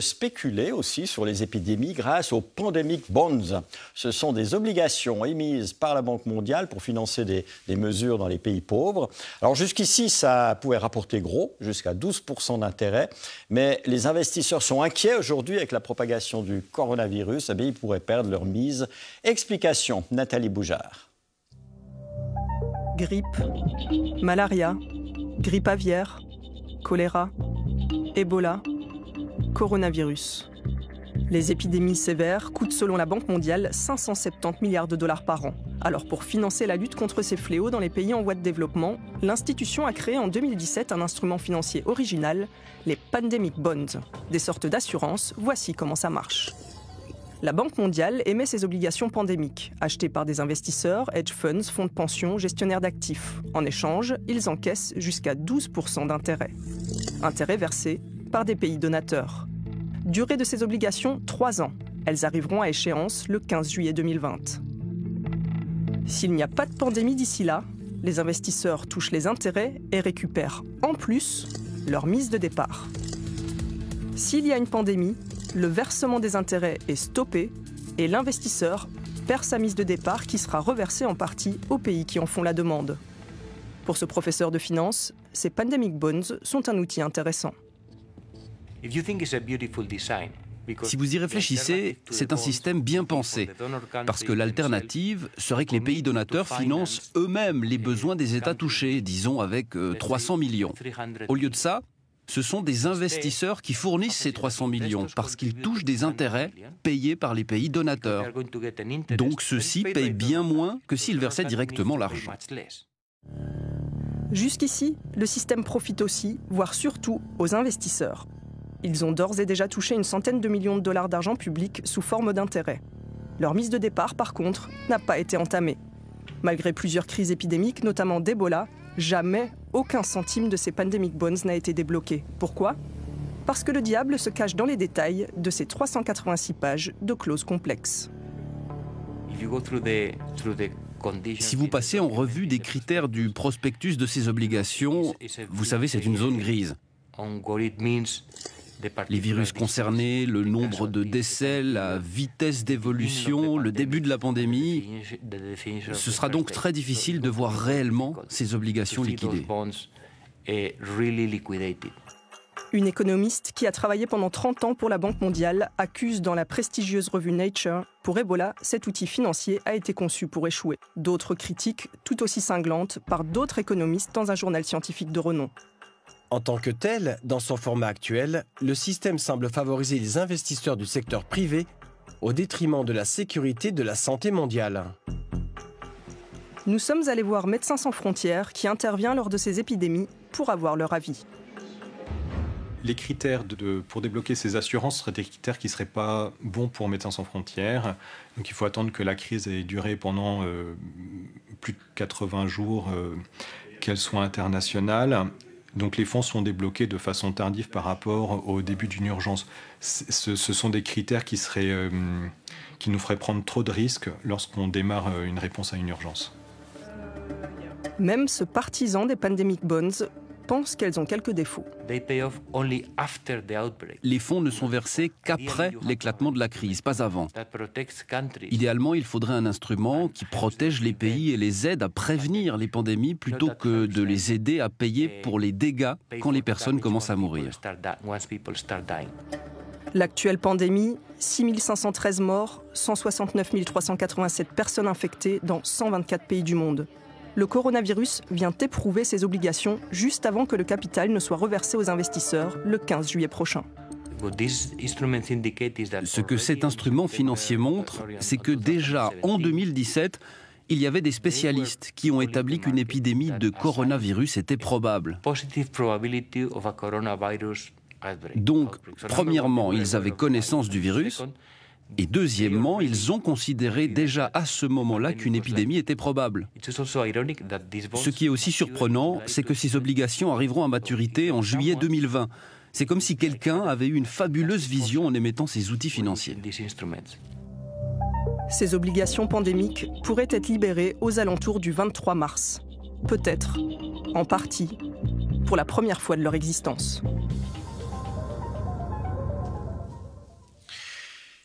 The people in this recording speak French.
spéculer aussi sur les épidémies grâce aux pandemic bonds. Ce sont des obligations émises par la Banque mondiale pour financer des, mesures dans les pays pauvres. Alors jusqu'ici, ça pouvait rapporter gros, jusqu'à 12% d'intérêt, mais les investisseurs sont inquiets aujourd'hui avec la propagation du coronavirus. Eh ils pourraient perdre leur mise. Explication, Nathalie Boujard. Grippe, malaria, grippe aviaire, choléra, Ebola, coronavirus. Les épidémies sévères coûtent selon la Banque mondiale 570 milliards de dollars par an. Alors pour financer la lutte contre ces fléaux dans les pays en voie de développement, l'institution a créé en 2017 un instrument financier original, les Pandemic Bonds, des sortes d'assurances. Voici comment ça marche. La Banque mondiale émet ses obligations pandémiques, achetées par des investisseurs, hedge funds, fonds de pension, gestionnaires d'actifs. En échange, ils encaissent jusqu'à 12% d'intérêt. Intérêt versé par des pays donateurs. Durée de ces obligations, 3 ans. Elles arriveront à échéance le 15 juillet 2020. S'il n'y a pas de pandémie d'ici là, les investisseurs touchent les intérêts et récupèrent en plus leur mise de départ. S'il y a une pandémie, le versement des intérêts est stoppé et l'investisseur perd sa mise de départ qui sera reversée en partie aux pays qui en font la demande. Pour ce professeur de finance, ces pandemic bonds sont un outil intéressant. Si vous y réfléchissez, c'est un système bien pensé, parce que l'alternative serait que les pays donateurs financent eux-mêmes les besoins des États touchés, disons avec 300 euh, millions. Au lieu de ça, ce sont des investisseurs qui fournissent ces 300 millions parce qu'ils touchent des intérêts payés par les pays donateurs. Donc ceux-ci payent bien moins que s'ils versaient directement l'argent. Jusqu'ici, le système profite aussi, voire surtout, aux investisseurs. Ils ont d'ores et déjà touché une centaine de millions de dollars d'argent public sous forme d'intérêts. Leur mise de départ, par contre, n'a pas été entamée. Malgré plusieurs crises épidémiques, notamment d'Ebola, Jamais aucun centime de ces pandemic bonds n'a été débloqué. Pourquoi? Parce que le diable se cache dans les détails de ces 386 pages de clauses complexes. Si vous passez en revue des critères du prospectus de ces obligations, vous savez, c'est une zone grise les virus concernés, le nombre de décès, la vitesse d'évolution, le début de la pandémie. Ce sera donc très difficile de voir réellement ces obligations liquidées. Une économiste qui a travaillé pendant 30 ans pour la Banque mondiale accuse dans la prestigieuse revue Nature, pour Ebola, cet outil financier a été conçu pour échouer. D'autres critiques, tout aussi cinglantes, par d'autres économistes dans un journal scientifique de renom. En tant que tel, dans son format actuel, le système semble favoriser les investisseurs du secteur privé au détriment de la sécurité de la santé mondiale. Nous sommes allés voir Médecins sans frontières qui intervient lors de ces épidémies pour avoir leur avis. Les critères pour débloquer ces assurances seraient des critères qui ne seraient pas bons pour Médecins sans frontières. Donc il faut attendre que la crise ait duré pendant euh, plus de 80 jours, euh, qu'elle soit internationale donc les fonds sont débloqués de façon tardive par rapport au début d'une urgence. Ce, sont des critères qui, seraient, euh, qui nous feraient prendre trop de risques lorsqu'on démarre euh, une réponse à une urgence. Même ce partisan des pandemic bonds pense qu'elles ont quelques défauts. Les fonds ne sont versés qu'après l'éclatement de la crise, pas avant. Idéalement, il faudrait un instrument qui protège les pays et les aide à prévenir les pandémies plutôt que de les aider à payer pour les dégâts quand les personnes commencent à mourir. L'actuelle pandémie, 6513 morts, 169 387 personnes infectées dans 124 pays du monde le coronavirus vient éprouver ses obligations juste avant que le capital ne soit reversé aux investisseurs le 15 juillet prochain. Ce que cet instrument financier montre, c'est que déjà en 2017, il y avait des spécialistes qui ont établi qu'une épidémie de coronavirus était probable. Donc, premièrement, ils avaient connaissance du virus, et deuxièmement, ils ont considéré déjà à ce moment-là qu'une épidémie était probable. Ce qui est aussi surprenant, c'est que ces obligations arriveront à maturité en juillet 2020. C'est comme si quelqu'un avait eu une fabuleuse vision en émettant ces outils financiers. Ces obligations pandémiques pourraient être libérées aux alentours du 23 mars. Peut-être, en partie, pour la première fois de leur existence.